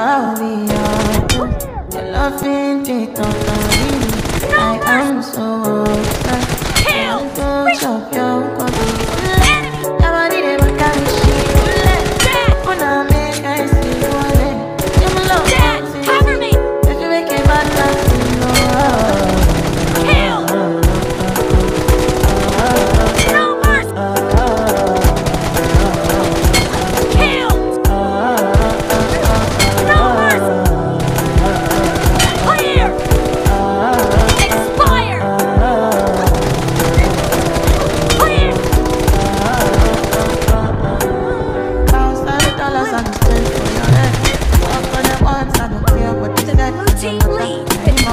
All Your loving it totally I am so routinely.